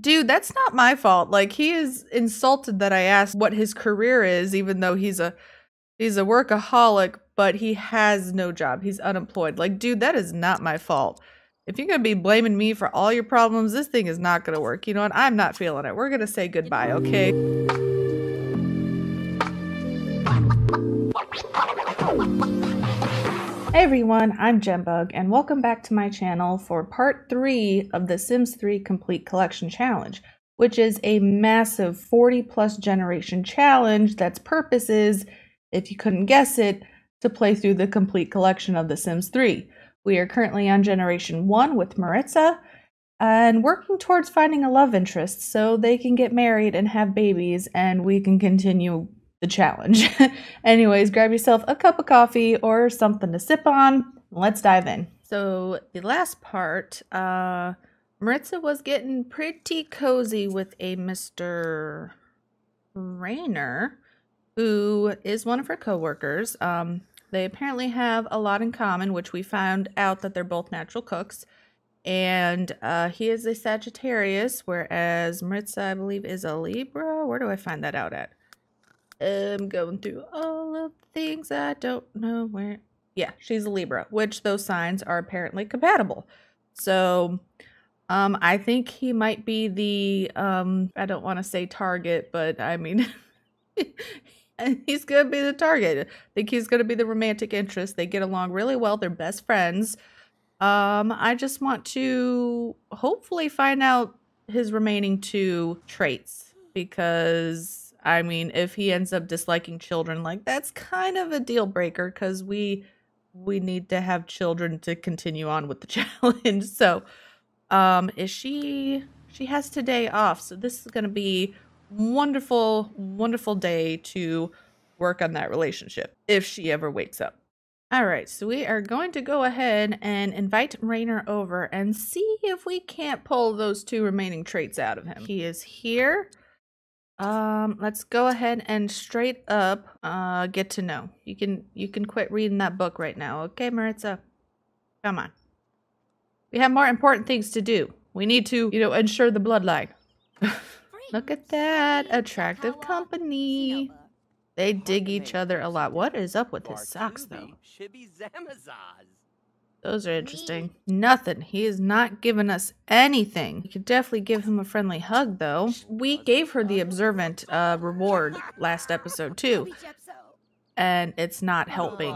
dude, that's not my fault. Like he is insulted that I asked what his career is, even though he's a he's a workaholic, but he has no job. He's unemployed. Like, dude, that is not my fault. If you're gonna be blaming me for all your problems, this thing is not gonna work. You know what? I'm not feeling it. We're gonna say goodbye, okay? Hey everyone, I'm Jenbug, and welcome back to my channel for part 3 of the Sims 3 Complete Collection Challenge, which is a massive 40 plus generation challenge that's purpose is, if you couldn't guess it, to play through the complete collection of The Sims 3. We are currently on generation 1 with Maritza, and working towards finding a love interest so they can get married and have babies and we can continue the challenge. Anyways, grab yourself a cup of coffee or something to sip on. Let's dive in. So, the last part, uh, Maritza was getting pretty cozy with a Mr. Rainer, who is one of her coworkers. Um, they apparently have a lot in common, which we found out that they're both natural cooks. And uh, he is a Sagittarius, whereas Maritza, I believe, is a Libra. Where do I find that out at? I'm going through all of the things I don't know where. Yeah, she's a Libra, which those signs are apparently compatible. So um, I think he might be the, um, I don't want to say target, but I mean, he's going to be the target. I think he's going to be the romantic interest. They get along really well. They're best friends. Um, I just want to hopefully find out his remaining two traits because I mean, if he ends up disliking children, like that's kind of a deal breaker because we we need to have children to continue on with the challenge. So, um, is she she has today off, so this is gonna be wonderful, wonderful day to work on that relationship if she ever wakes up. All right, so we are going to go ahead and invite Rainer over and see if we can't pull those two remaining traits out of him. He is here. Um, let's go ahead and straight up uh get to know. You can you can quit reading that book right now, okay, Maritza? Come on. We have more important things to do. We need to, you know, ensure the bloodline. Look at that attractive company. They dig each other a lot. What is up with his socks, though? Those are interesting. Nothing. He is not giving us anything. We could definitely give him a friendly hug, though. We gave her the observant uh, reward last episode, too. And it's not helping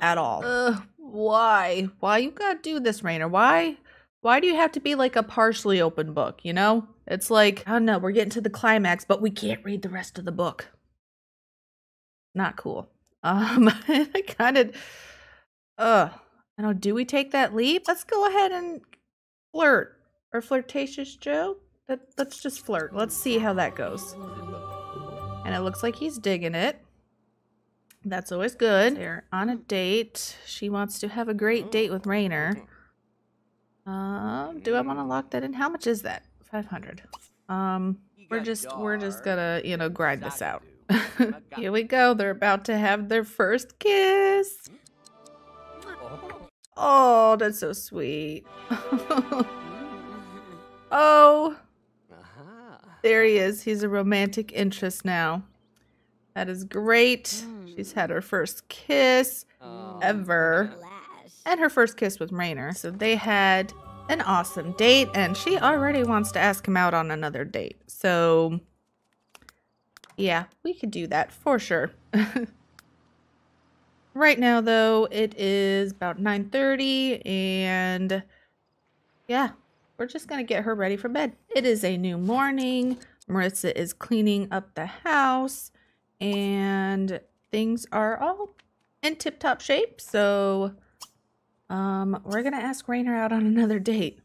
at all. Ugh, why? Why you gotta do this, Rainer? Why? Why do you have to be like a partially open book, you know? It's like, oh no, we're getting to the climax, but we can't read the rest of the book. Not cool. Um, I kind of, ugh. I know, do we take that leap? Let's go ahead and flirt. Or flirtatious Joe? Let, let's just flirt. Let's see how that goes. And it looks like he's digging it. That's always good. They're on a date. She wants to have a great date with Rainer. Um, do I want to lock that in? How much is that? 500. Um, we're just, we're just gonna, you know, grind this out. Here we go. They're about to have their first kiss. Oh, that's so sweet. oh. There he is. He's a romantic interest now. That is great. She's had her first kiss oh. ever. And her first kiss with Rainer. So they had an awesome date, and she already wants to ask him out on another date. So, yeah, we could do that for sure. Right now, though, it is about 9.30, and yeah, we're just going to get her ready for bed. It is a new morning. Maritza is cleaning up the house, and things are all in tip-top shape, so um, we're going to ask Rainer out on another date.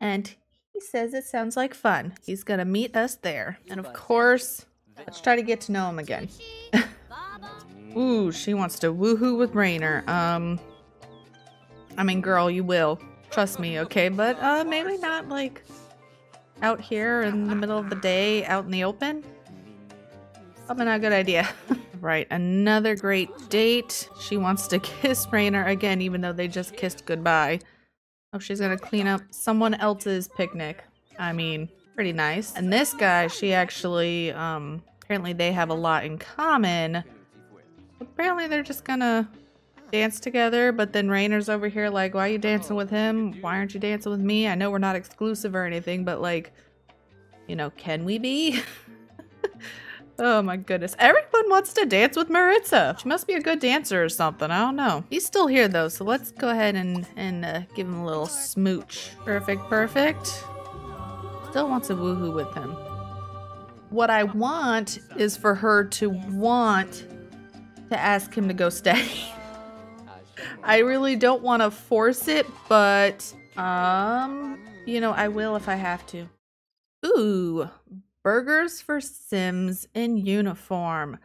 And he says it sounds like fun. He's going to meet us there. And of course, let's try to get to know him again. Ooh, she wants to woohoo with Rainer. Um, I mean, girl, you will. Trust me, okay? But, uh, maybe not, like, out here in the middle of the day, out in the open? Probably not a good idea. right, another great date. She wants to kiss Rainer again, even though they just kissed goodbye. Oh, she's gonna clean up someone else's picnic. I mean, pretty nice. And this guy, she actually, um, apparently they have a lot in common. Apparently they're just gonna dance together, but then Rainer's over here like, why are you dancing with him? Why aren't you dancing with me? I know we're not exclusive or anything, but like, you know, can we be? oh my goodness. Everyone wants to dance with Maritza. She must be a good dancer or something. I don't know. He's still here though, so let's go ahead and, and uh, give him a little smooch. Perfect, perfect. Still wants a woohoo with him. What I want is for her to want to ask him to go stay. I really don't want to force it, but um, you know, I will if I have to. Ooh, burgers for Sims in uniform.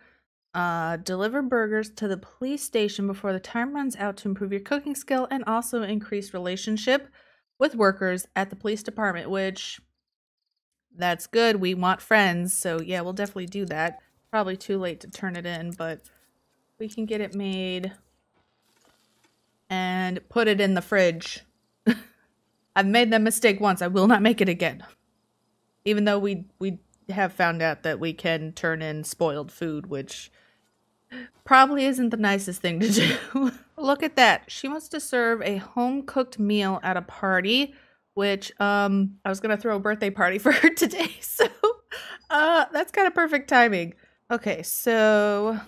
Uh, deliver burgers to the police station before the time runs out to improve your cooking skill and also increase relationship with workers at the police department, which that's good. We want friends. So yeah, we'll definitely do that. Probably too late to turn it in, but we can get it made and put it in the fridge. I've made that mistake once. I will not make it again. Even though we we have found out that we can turn in spoiled food, which probably isn't the nicest thing to do. Look at that. She wants to serve a home-cooked meal at a party, which um I was going to throw a birthday party for her today. So, uh that's kind of perfect timing. Okay, so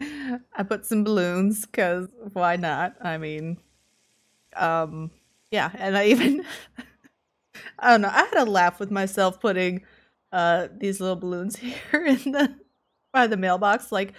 I put some balloons because why not? I mean, um, yeah, and I even, I don't know, I had a laugh with myself putting uh these little balloons here in the by the mailbox. Like,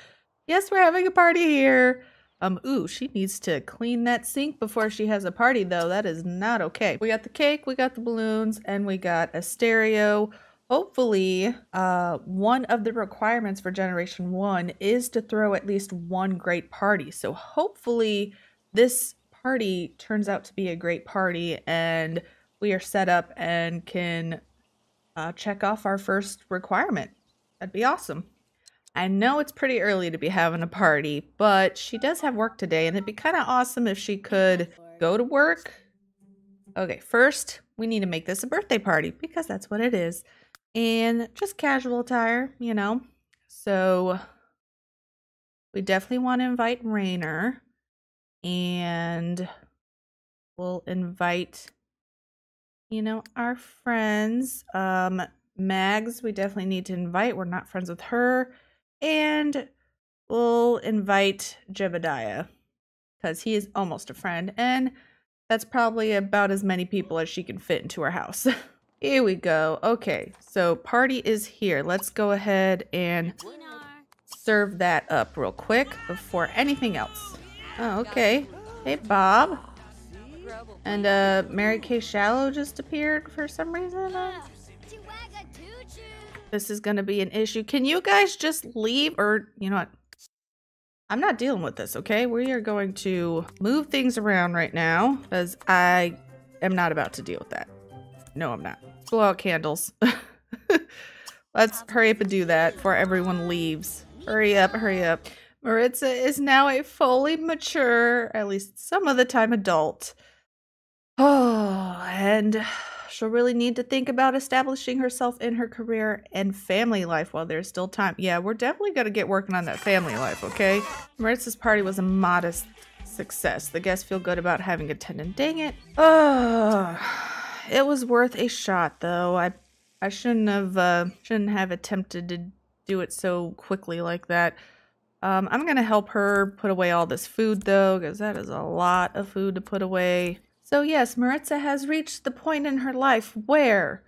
yes, we're having a party here. Um, ooh, she needs to clean that sink before she has a party, though. That is not okay. We got the cake, we got the balloons, and we got a stereo hopefully uh, one of the requirements for generation one is to throw at least one great party. So hopefully this party turns out to be a great party and we are set up and can uh, check off our first requirement. That'd be awesome. I know it's pretty early to be having a party but she does have work today and it'd be kind of awesome if she could go to work. Okay first we need to make this a birthday party because that's what it is and just casual attire, you know. So we definitely want to invite Rainer and we'll invite you know our friends. Um Mags we definitely need to invite. We're not friends with her. And we'll invite Jebediah because he is almost a friend and that's probably about as many people as she can fit into her house Here we go. Okay, so party is here. Let's go ahead and serve that up real quick before anything else. Oh, okay. Hey, Bob. And uh, Mary Kay Shallow just appeared for some reason. This is going to be an issue. Can you guys just leave or, you know what? I'm not dealing with this, okay? We are going to move things around right now because I am not about to deal with that. No, I'm not blow out candles. Let's hurry up and do that before everyone leaves. Hurry up, hurry up. Maritza is now a fully mature, at least some of the time adult. Oh, and she'll really need to think about establishing herself in her career and family life while there's still time. Yeah, we're definitely going to get working on that family life, okay? Maritza's party was a modest success. The guests feel good about having attended. Dang it. Oh. It was worth a shot, though. I I shouldn't have uh, shouldn't have attempted to do it so quickly like that. Um, I'm gonna help her put away all this food though, because that is a lot of food to put away. So yes, Maritza has reached the point in her life where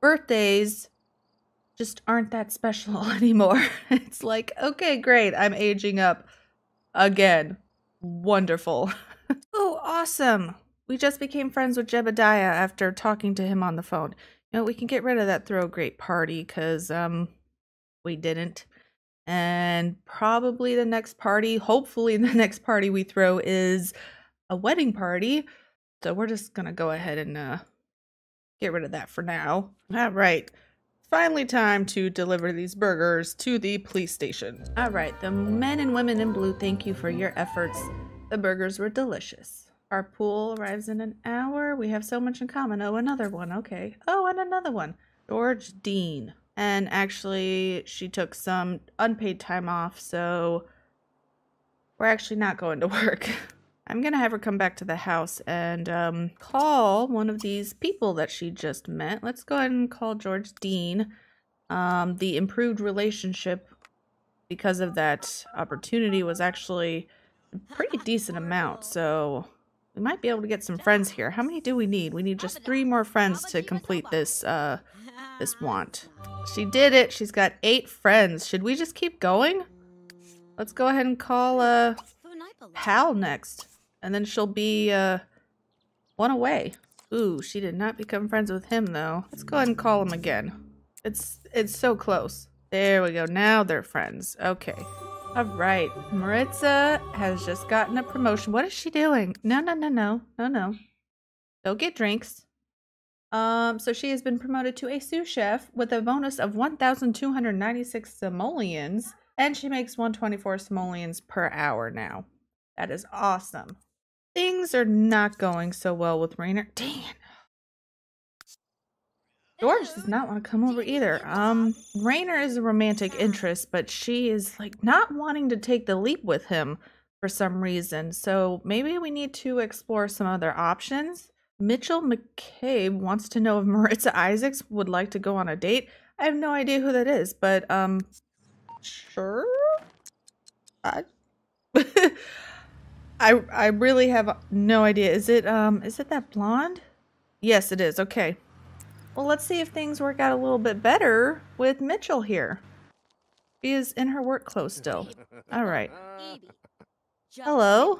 birthdays just aren't that special anymore. it's like, okay, great, I'm aging up again. Wonderful. oh, awesome. We just became friends with Jebediah after talking to him on the phone. You know, we can get rid of that throw great party because um we didn't. And probably the next party, hopefully the next party we throw is a wedding party. So we're just gonna go ahead and uh get rid of that for now. All right. Finally time to deliver these burgers to the police station. All right, the men and women in blue, thank you for your efforts. The burgers were delicious. Our pool arrives in an hour. We have so much in common. Oh, another one. Okay. Oh, and another one. George Dean. And actually, she took some unpaid time off, so we're actually not going to work. I'm gonna have her come back to the house and um, call one of these people that she just met. Let's go ahead and call George Dean. Um, the improved relationship because of that opportunity was actually a pretty decent amount, so we might be able to get some friends here. How many do we need? We need just three more friends to complete this, uh, this want. She did it. She's got eight friends. Should we just keep going? Let's go ahead and call, uh, Pal next. And then she'll be, uh, one away. Ooh, she did not become friends with him, though. Let's go ahead and call him again. It's, it's so close. There we go. Now they're friends. Okay. All right. Maritza has just gotten a promotion. What is she doing? No, no, no, no. No, no. Don't get drinks. Um, so she has been promoted to a sous chef with a bonus of 1,296 simoleons, and she makes 124 simoleons per hour now. That is awesome. Things are not going so well with Rainer. Dang. George does not want to come over either. Um, Rainer is a romantic interest, but she is like not wanting to take the leap with him for some reason. So maybe we need to explore some other options. Mitchell McCabe wants to know if Maritza Isaacs would like to go on a date. I have no idea who that is, but um, sure. I, I, I really have no idea. Is it um, is it that blonde? Yes, it is. Okay. Well, let's see if things work out a little bit better with Mitchell here. She is in her work clothes still. All right. Hello.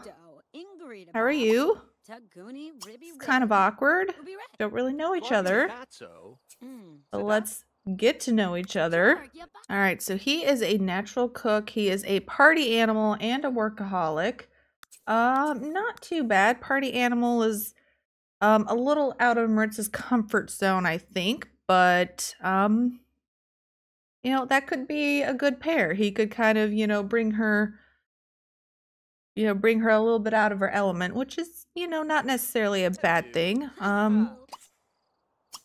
How are you? It's kind of awkward. Don't really know each other. But let's get to know each other. All right, so he is a natural cook. He is a party animal and a workaholic. Um, not too bad. Party animal is um, a little out of Maritza's comfort zone, I think, but um, you know that could be a good pair. He could kind of, you know, bring her, you know, bring her a little bit out of her element, which is, you know, not necessarily a bad thing. Um,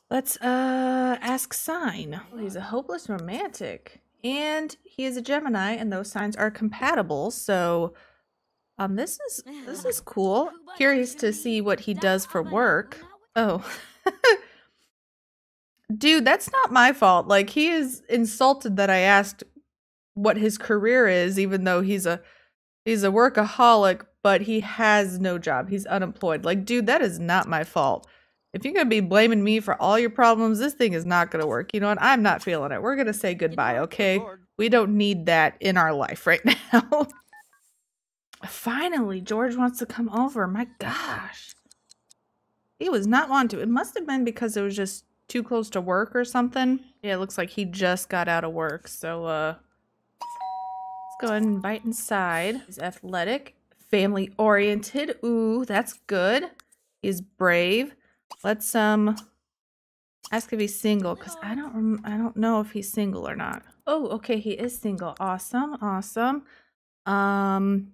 let's uh ask Sign. Oh, he's a hopeless romantic, and he is a Gemini, and those signs are compatible. So um, this is this is cool. Curious to see what he does for work. Oh. Dude, that's not my fault. Like he is insulted that I asked what his career is even though he's a he's a workaholic, but he has no job. He's unemployed. Like dude, that is not my fault. If you're going to be blaming me for all your problems, this thing is not going to work. You know what? I'm not feeling it. We're going to say goodbye, okay? We don't need that in our life right now. Finally, George wants to come over. My gosh. He was not wanting to. It must have been because it was just too close to work or something. Yeah, it looks like he just got out of work. So, uh, let's go ahead and invite inside. He's athletic, family oriented. Ooh, that's good. He's brave. Let's, um, ask if he's single because I don't, I don't know if he's single or not. Oh, okay. He is single. Awesome. Awesome. Um,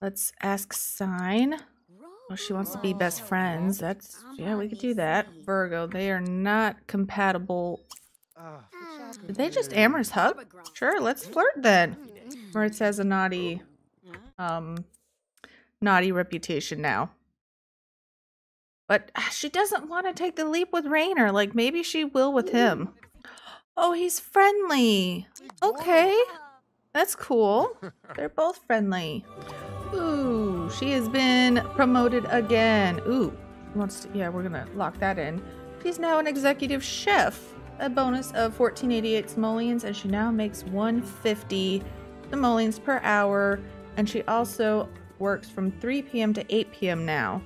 Let's ask Sign. Oh, she wants to be best friends. That's, yeah, we could do that. Virgo, they are not compatible. Did they just Amorous hug? Sure, let's flirt then. Maritza has a naughty, um, naughty reputation now. But ah, she doesn't want to take the leap with Rainer. Like, maybe she will with him. Oh, he's friendly. Okay. That's cool. They're both friendly. Ooh, she has been promoted again. Ooh, wants to, yeah, we're gonna lock that in. She's now an executive chef. A bonus of 1488 simoleons, and she now makes 150 simoleons per hour. And she also works from 3 p.m. to 8 p.m. now.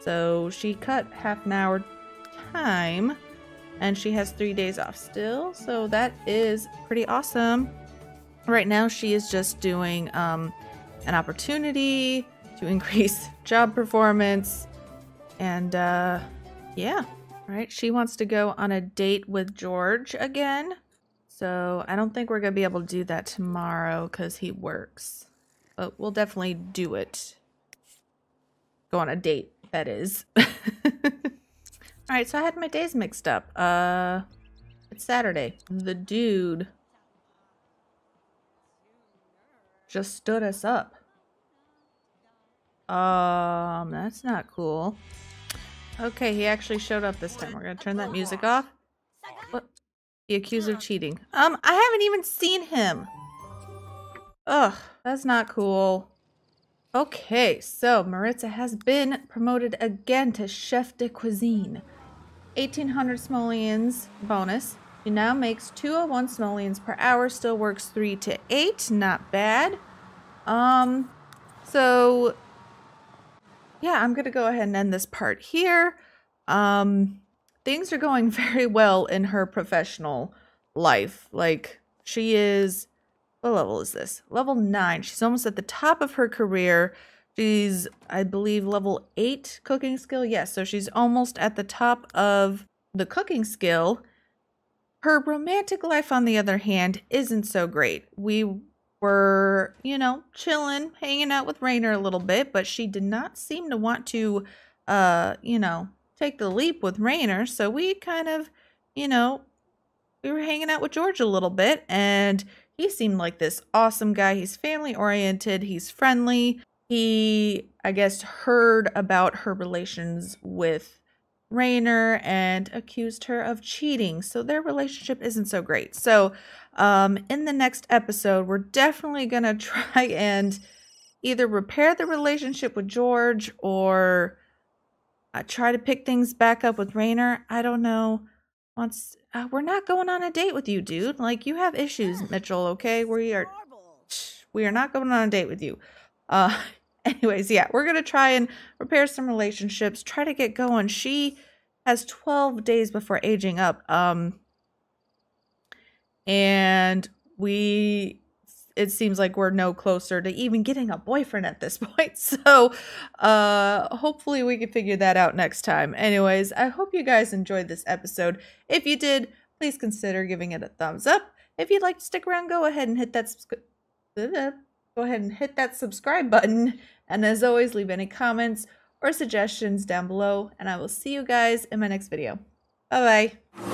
So she cut half an hour time, and she has three days off still. So that is pretty awesome. Right now, she is just doing um, an opportunity to increase job performance. And uh, yeah, right. She wants to go on a date with George again. So I don't think we're going to be able to do that tomorrow because he works. But we'll definitely do it go on a date, that is. All right, so I had my days mixed up. Uh, it's Saturday. The dude just stood us up. Um, that's not cool. Okay, he actually showed up this time. We're gonna turn that music off. What? The accused of cheating. Um, I haven't even seen him. Ugh, that's not cool. Okay, so Maritza has been promoted again to chef de cuisine. 1800 simoleons bonus. She now makes 201 simoleons per hour, still works 3 to 8, not bad. Um, so yeah, I'm going to go ahead and end this part here. Um, things are going very well in her professional life. Like, she is, what level is this? Level 9. She's almost at the top of her career. She's, I believe, level 8 cooking skill. Yes, so she's almost at the top of the cooking skill. Her romantic life, on the other hand, isn't so great. We were, you know, chilling, hanging out with Rainer a little bit, but she did not seem to want to, uh, you know, take the leap with Rainer. So we kind of, you know, we were hanging out with George a little bit, and he seemed like this awesome guy. He's family oriented, he's friendly. He, I guess, heard about her relations with Rainer and accused her of cheating. So their relationship isn't so great. So, um, in the next episode, we're definitely going to try and either repair the relationship with George or uh, try to pick things back up with Rainer. I don't know. Once uh, we're not going on a date with you, dude. Like you have issues, Mitchell. Okay, we are. We are not going on a date with you. Uh, anyways, yeah, we're gonna try and repair some relationships. Try to get going. She has 12 days before aging up. Um, and we it seems like we're no closer to even getting a boyfriend at this point. So, uh hopefully we can figure that out next time. Anyways, I hope you guys enjoyed this episode. If you did, please consider giving it a thumbs up. If you'd like to stick around, go ahead and hit that go ahead and hit that subscribe button. And as always, leave any comments or suggestions down below, and I will see you guys in my next video. Bye-bye.